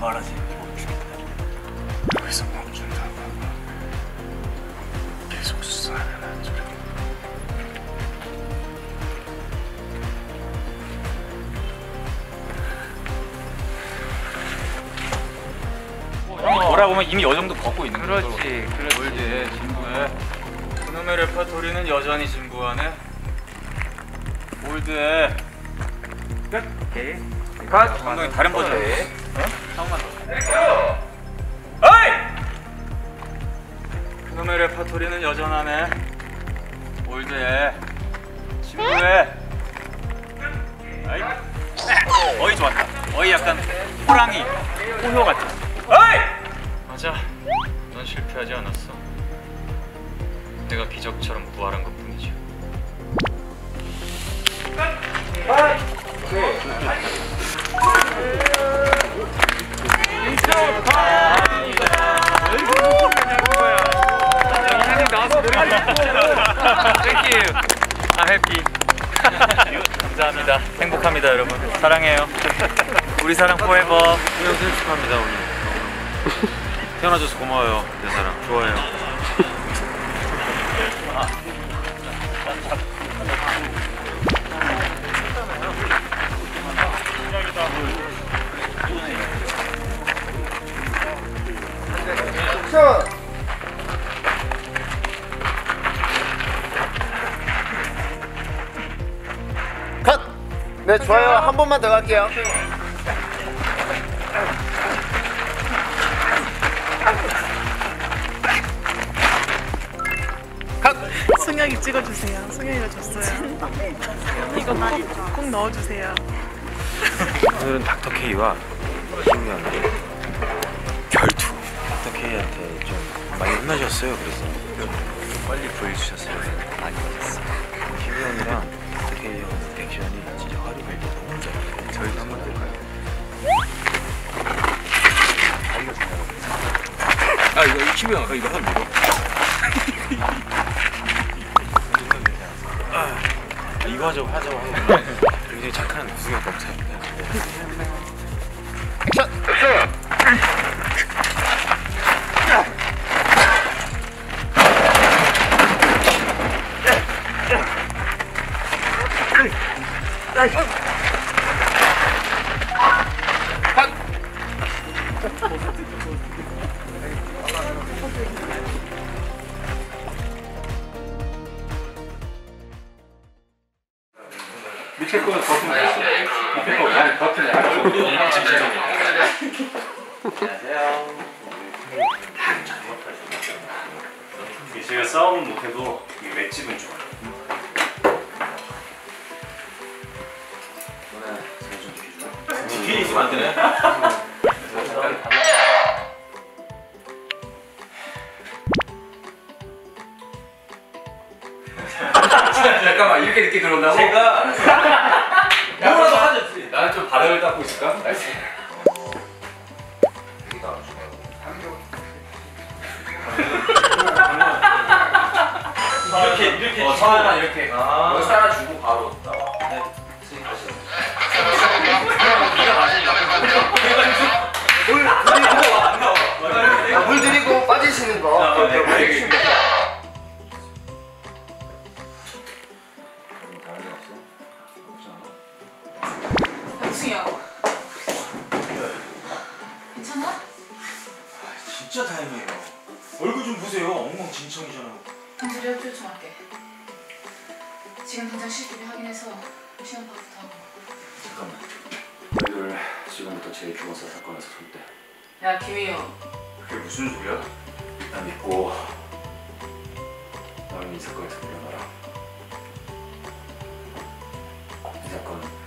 말하지 멈추겠다. 여기서 멈춘다고 계속 수사하면 줄 형이 돌아보면 이미 요 정도 걷고 있는 거죠. 그렇지, 그렇지. 골드에 진부해. 그놈의 레퍼토리는 여전히 진부하네. 골드에 끝. 오케이. 컷. 감독이 다른 버전. 어? 한번만 더. 어이! 그놈의 레퍼토리는 여전하네. 골드에 진부해. 아이. 어이 좋았다. 어이 약간 호랑이, 호효 같아. 어이! 맞아. 넌 실패하지 않았어. 내가 기적처럼 부활한 것 뿐이지. Thank you. I'm happy. 감사합니다. 행복합니다, 여러분. 사랑해요. 우리 사랑 forever. 그냥 생각합니다 오늘 태어나줘서 고마워요 내 사랑 좋아해요 컷! 네, 좋아요. 한 번만 더 갈게요. 승혁이 찍어주세요. 승혁이가 줬어요. 이거 꼭, 꼭 넣어주세요. 오늘은 닥터 K와 신기한데 결투 닥터 K한테 좀 많이 혼나셨어요 그래서 좀 빨리 보여주셨어요 많이 맞았어요 아 이거 희규 형 아까 이거 하면 되고. 이거 하자고 하자고 하고 굉장히 착한 구승혁 검사입니다 밑에 버튼 됐어. 밑에 거 아니 버튼이 제가 싸움은 못해도 이 맷집은 좋아요. 뒤에 있으면 안 되네. 잠깐만 이렇게 늦게 들어온다고? 제가 뭐라도 하지. 나는 좀 바닥을 닦고 있을까? 이렇게 이렇게 어, 처음만 이렇게. 아. 뭘 쌓아주고 바로 나와. 네. 스윙하시죠. 네가 마시니까. 아, 물 드리고 빠지시는 거. 진짜 다행이에요. 얼굴 좀 보세요. 엉망진창이잖아요. 공주를 협조 요청할게. 지금 당장 실기를 확인해서 시험 파부터 하고. 잠깐만. 오늘 지금부터 제일 죽어서 사건에서 손대. 야 김희영. 그게 무슨 소리야? 나 믿고 나는 이 사건에서 물러나라. 이 사건은